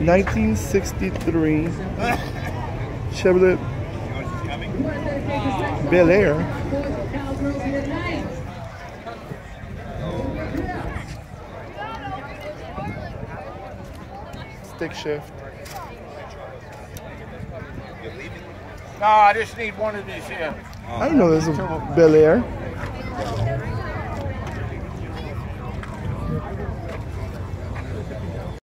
1963 Chevrolet Bel Air. Stick shift. No, I just need one of these here. I didn't know there's a Bel Air.